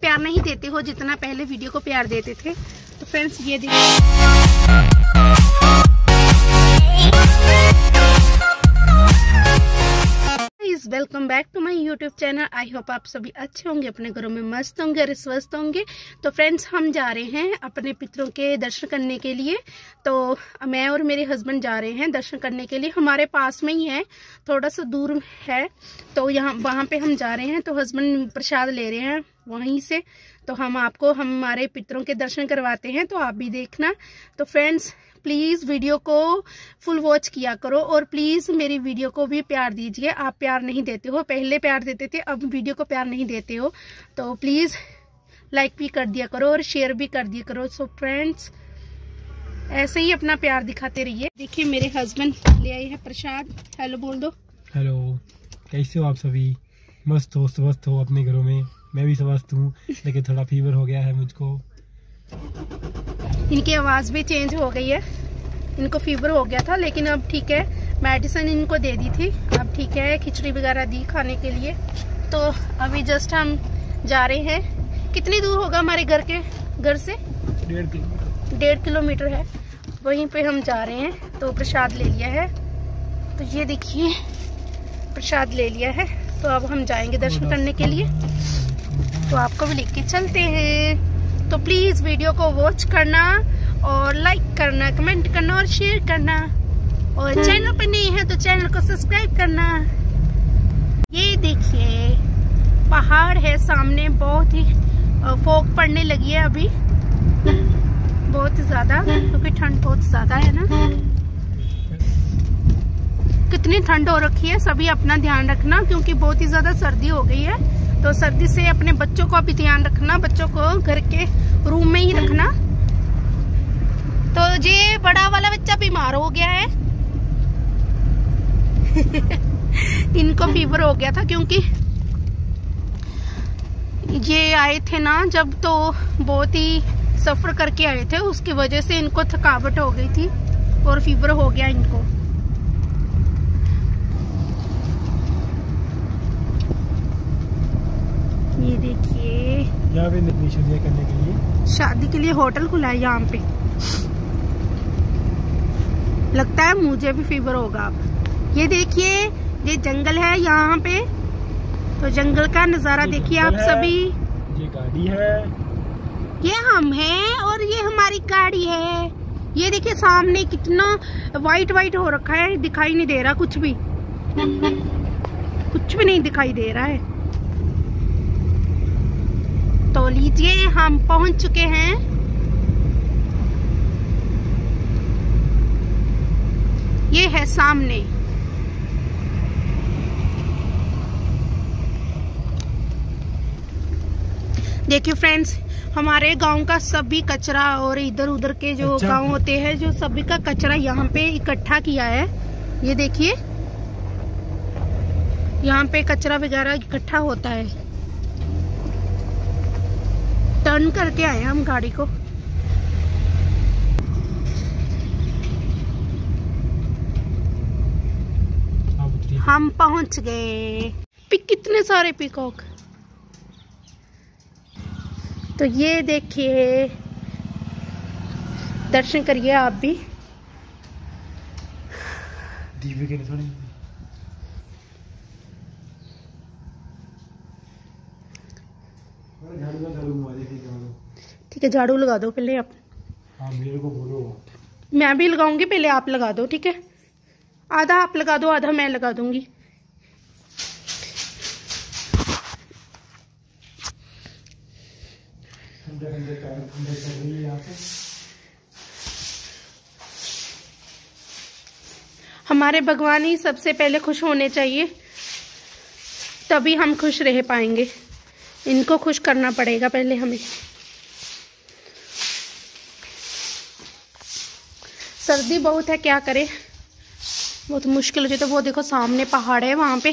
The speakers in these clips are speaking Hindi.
प्यार नहीं देते हो, जितना पहले वीडियो को प्यार देते थे। तो फ्रेंड्स ये देखिए welcome back to my YouTube channel I hope आप सभी अच्छे होंगे, अपने घरों में मस्त होंगे और स्वस्थ होंगे। तो फ्रेंड्स हम जा रहे हैं अपने पितरों के दर्शन करने के लिए। तो मैं और मेरे हस्बैंड जा रहे हैं दर्शन करने के लिए। हमारे पास में ही है, थोड़ा सा दूर है। तो यहाँ, वहाँ पे हम जा रहे हैं। तो हस्बैंड प्रसाद ले रहे हैं वहीं से। तो हम आपको, हमारे पितरों के दर्शन करवाते हैं। तो आप भी देखना। तो फ्रेंड्स प्लीज़ वीडियो को फुल वॉच किया करो और प्लीज़ मेरी वीडियो को भी प्यार दीजिए। आप प्यार नहीं देते हो। पहले प्यार देते थे, अब वीडियो को प्यार नहीं देते हो। तो प्लीज़ लाइक भी कर दिया करो और शेयर भी कर दिया करो। सो फ्रेंड्स ऐसे ही अपना प्यार दिखाते रहिए। देखिए, मेरे हस्बैंड ले आए हैं प्रसाद। हेलो बोल दो। हेलो कैसे हो आप सभी? मस्त हो, स्वस्थ हो अपने घरों में। मैं भी स्वस्थ हूँ, लेकिन थोड़ा फीवर हो गया है मुझको। इनकी आवाज़ भी चेंज हो गई है। इनको फीवर हो गया था लेकिन अब ठीक है। मेडिसिन इनको दे दी थी। अब ठीक है खिचड़ी वगैरह दी खाने के लिए। तो अभी जस्ट हम जा रहे हैं। कितनी दूर होगा हमारे घर के घर से? डेढ़ किलोमीटर। डेढ़ किलोमीटर है। वहीं पे हम जा रहे हैं। तो प्रसाद ले लिया है। तो ये देखिए प्रसाद ले लिया है। तो अब हम जाएँगे दर्शन करने के लिए। तो आपको भी लेके चलते हैं। तो प्लीज़ वीडियो को वॉच करना और लाइक करना कमेंट करना और शेयर करना। और चैनल पर नहीं है तो चैनल को सब्सक्राइब करना। ये देखिए, पहाड़ है सामने, बहुत ही फोक पड़ने लगी है अभी। बहुत ही ज़्यादा, क्योंकि ठंड बहुत ज़्यादा है ना। कितनी ठंड हो रखी है, सभी अपना ध्यान रखना, क्योंकि बहुत ही ज़्यादा सर्दी हो गई है। तो सर्दी से अपने बच्चों को भी ध्यान रखना, बच्चों को घर के रूम में ही रखना। तो ये बड़ा वाला बच्चा बीमार हो गया है। इनको फीवर हो गया था क्योंकि ये आए थे ना, जब तो बहुत ही सफ़र करके आए थे, उसकी वजह से इनको थकावट हो गई थी और फीवर हो गया इनको ये देखिए यहाँ पे शादियाँ करने के लिए? शादी के लिए होटल खुला है यहाँ पे। लगता है मुझे भी फीवर होगा अब। ये देखिए ये जंगल है यहाँ पे। तो जंगल का नज़ारा देखिए आप सभी। ये गाड़ी है। ये हम हैं और ये हमारी गाड़ी है। ये देखिए सामने कितना वाइट वाइट हो रखा है दिखाई नहीं दे रहा कुछ भी। कुछ भी नहीं दिखाई दे रहा है तो लीजिए हम पहुँच चुके हैं। ये है सामने। देखिए फ्रेंड्स हमारे गाँव का सभी कचरा और इधर उधर के जो अच्छा। गाँव होते हैं जो सभी का कचरा यहाँ पे इकट्ठा किया है। ये देखिए यहाँ पे कचरा वगैरह इकट्ठा होता है। टर्न करके आए हम गाड़ी को। हम पहुँच गए। पिक कितने सारे पिकॉक तो ये देखिए दर्शन करिए आप भी। दीवे ठीक है झाड़ू लगा दो पहले आप। हाँ मेरे को बोलो। मैं भी लगाऊँगी पहले आप लगा दो ठीक है? आधा आप लगा दो आधा मैं लगा दूँगी। हमारे भगवान ही सबसे पहले खुश होने चाहिए तभी हम खुश रह पाएँगे। इनको खुश करना पड़ेगा पहले हमें। सर्दी बहुत है, क्या करें? बहुत मुश्किल हो जाए तो वो देखो, सामने पहाड़ है, वहाँ पे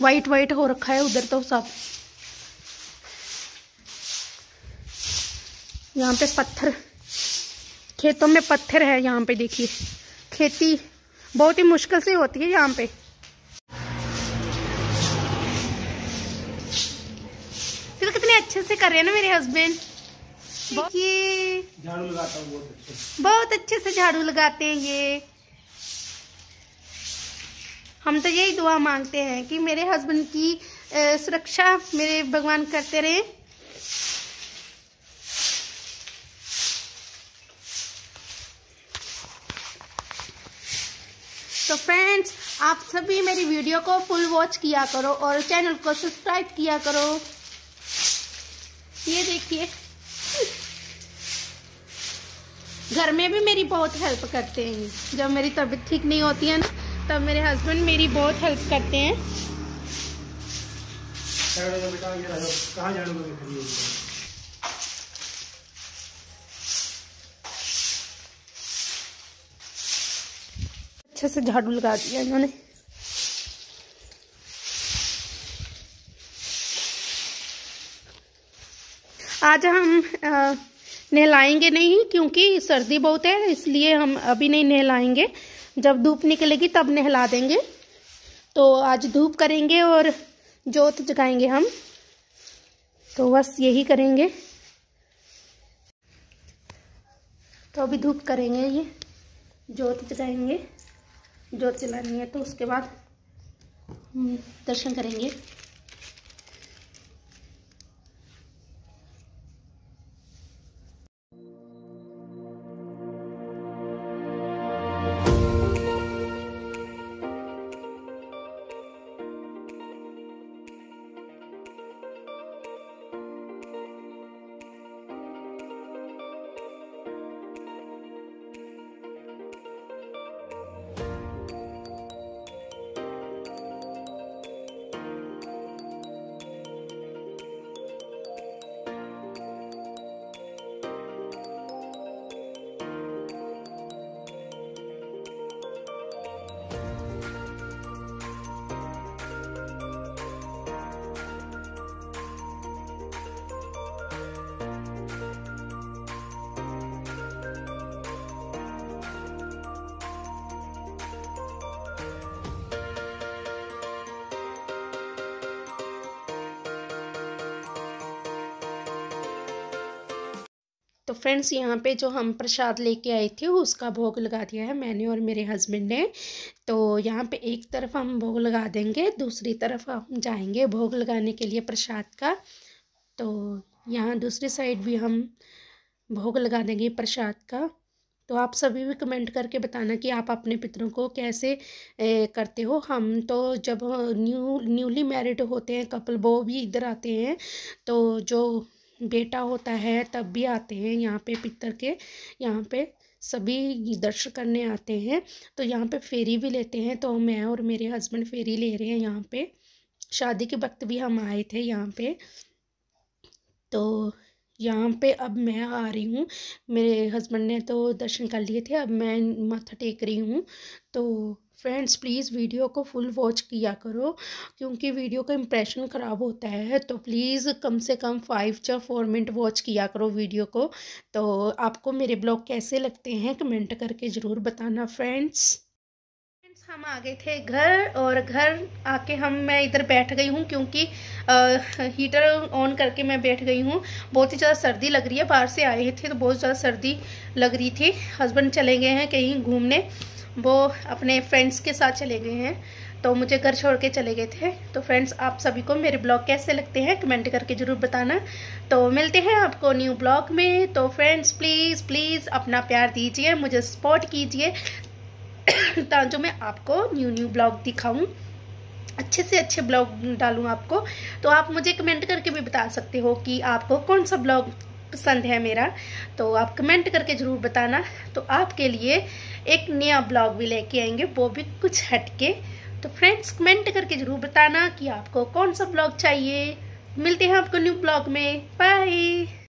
वाइट वाइट हो रखा है, उधर तो सब। यहाँ पे पत्थर, खेतों में पत्थर है यहाँ पे, देखिए। खेती बहुत ही मुश्किल से होती है यहाँ पे। देखो कितने अच्छे से कर रहे हैं ना मेरे हस्बैंड देखिए। झाड़ू लगाता हूँ बहुत अच्छे बहुत अच्छे से झाड़ू लगाते हैं ये। हम तो यही दुआ मांगते हैं कि मेरे हस्बैंड की सुरक्षा मेरे भगवान करते रहे। तो फ्रेंड्स आप सभी मेरी वीडियो को फुल वॉच किया करो और चैनल को सब्सक्राइब किया करो। ये देखिए। घर में भी मेरी बहुत हेल्प करते हैं। जब मेरी तबीयत ठीक नहीं होती है ना तब मेरे हस्बैंड मेरी बहुत हेल्प करते हैं। अच्छे से झाड़ू लगा दिया इन्होंने। आज हम अ, नहलाएँगे नहीं, क्योंकि सर्दी बहुत है, इसलिए हम अभी नहीं नहलाएँगे। जब धूप निकलेगी तब नहला देंगे। तो आज धूप करेंगे और जोत जगाएँगे हम। तो बस यही करेंगे। तो अभी धूप करेंगे ये, जोत जगाएँगे। जोत जलानी है तो उसके बाद दर्शन करेंगे। फ्रेंड्स यहाँ पे जो हम प्रसाद लेके आए थे उसका भोग लगा दिया है मैंने और मेरे हस्बैंड ने। तो यहाँ पे एक तरफ़ हम भोग लगा देंगे दूसरी तरफ़ हम जाएँगे भोग लगाने के लिए प्रसाद का। तो यहाँ दूसरी साइड भी हम भोग लगा देंगे प्रसाद का। तो आप सभी भी कमेंट करके बताना कि आप अपने पितरों को कैसे ए, करते हो। हम तो जब न्यू न्यूली मैरिड होते हैं कपल वो भी इधर आते हैं। तो जो बेटा होता है, तब भी आते हैं यहाँ पे पितर के। यहाँ पे सभी दर्शन करने आते हैं। तो यहाँ पे फेरी भी लेते हैं। तो मैं और मेरे हस्बैंड फेरी ले रहे हैं यहाँ पे। शादी के वक्त भी हम आए थे यहाँ पे। तो यहाँ पे अब मैं आ रही हूँ। मेरे हस्बैंड ने तो दर्शन कर लिए थे। अब मैं माथा टेक रही हूँ। तो फ्रेंड्स प्लीज़ वीडियो को फुल वॉच किया करो क्योंकि वीडियो का इम्प्रेशन ख़राब होता है तो प्लीज़ कम से कम फाइव या फोर मिनट वॉच किया करो वीडियो को। तो आपको मेरे ब्लॉग कैसे लगते हैं कमेंट करके ज़रूर बताना फ्रेंड्स हम आ गए थे घर और घर आके हम मैं इधर बैठ गई हूँ क्योंकि आ, हीटर ऑन करके मैं बैठ गई हूँ। बहुत ही ज़्यादा सर्दी लग रही है बाहर से आए थे तो बहुत ज़्यादा सर्दी लग रही थी। हस्बैंड चले गए हैं कहीं घूमने। वो अपने फ्रेंड्स के साथ चले गए हैं। तो मुझे घर छोड़ के चले गए थे। तो फ्रेंड्स आप सभी को मेरे ब्लॉग कैसे लगते हैं कमेंट करके ज़रूर बताना। तो मिलते हैं आपको न्यू ब्लॉग में। तो फ्रेंड्स प्लीज़ प्लीज़ अपना प्यार दीजिए, मुझे सपोर्ट कीजिए ताकि मैं आपको न्यू न्यू ब्लॉग दिखाऊँ। अच्छे से अच्छे ब्लॉग डालूं आपको। तो आप मुझे कमेंट करके भी बता सकते हो कि आपको कौन सा ब्लॉग पसंद है मेरा तो आप कमेंट करके ज़रूर बताना। तो आपके लिए एक नया ब्लॉग भी लेके आएँगे, वो भी कुछ हटके। तो फ्रेंड्स, कमेंट करके ज़रूर बताना कि आपको कौन सा ब्लॉग चाहिए। मिलते हैं आपको न्यू ब्लॉग में। बाय।